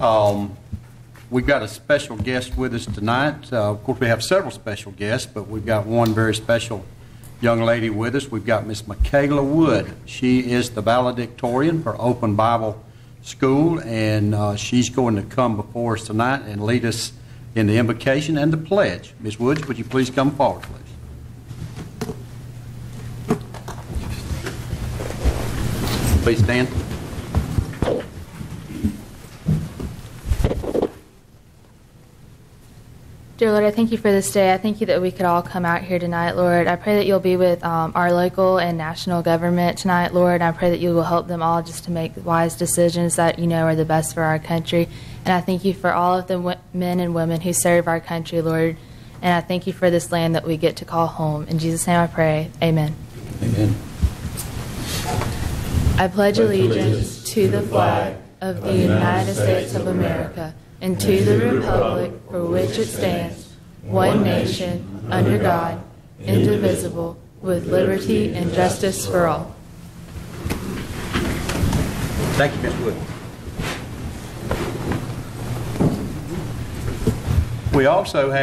Um, We've got a special guest with us tonight. Uh, Of course, we have several special guests, but we've got one very special young lady with us. We've got Miss Micaela Wood. She is the valedictorian for Open Bible School, and uh, she's going to come before us tonight and lead us in the invocation and the pledge. Ms. Woods, would you please come forward, please? Please stand. Dear Lord, I thank you for this day. I thank you that we could all come out here tonight, Lord. I pray that you'll be with um, our local and national government tonight, Lord. I pray that you will help them all just to make wise decisions that you know are the best for our country. And I thank you for all of the w- men and women who serve our country, Lord. And I thank you for this land that we get to call home. In Jesus' name I pray. Amen. Amen. I pledge allegiance to the flag of the United States of America and to the republic for which it stands, one nation, under God, indivisible, with liberty and justice for all. Thank you, Ms. Wood. We also have